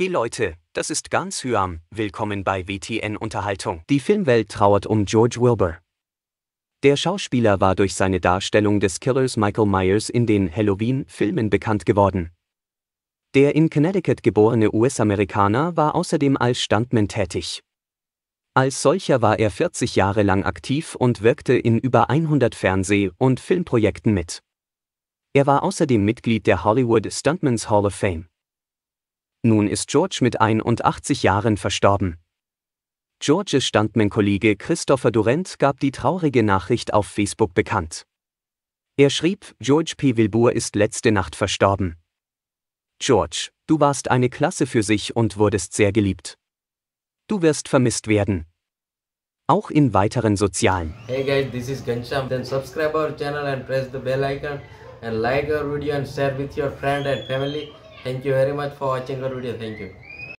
Hey Leute, das ist ganz Hyam, willkommen bei WTN Unterhaltung. Die Filmwelt trauert um George Wilbur. Der Schauspieler war durch seine Darstellung des Killers Michael Myers in den Halloween-Filmen bekannt geworden. Der in Connecticut geborene US-Amerikaner war außerdem als Stuntman tätig. Als solcher war er 40 Jahre lang aktiv und wirkte in über 100 Fernseh- und Filmprojekten mit. Er war außerdem Mitglied der Hollywood Stuntmen's Hall of Fame. Nun ist George mit 81 Jahren verstorben. Georges Stuntman-Kollege Christopher Durant gab die traurige Nachricht auf Facebook bekannt. Er schrieb, George P. Wilbur ist letzte Nacht verstorben. George, du warst eine Klasse für sich und wurdest sehr geliebt. Du wirst vermisst werden. Auch in weiteren sozialen. Hey guys, this is Gansham. Then subscribe our channel and press the bell icon and like our video and share with your friend and family. Thank you very much for watching our video. Thank you.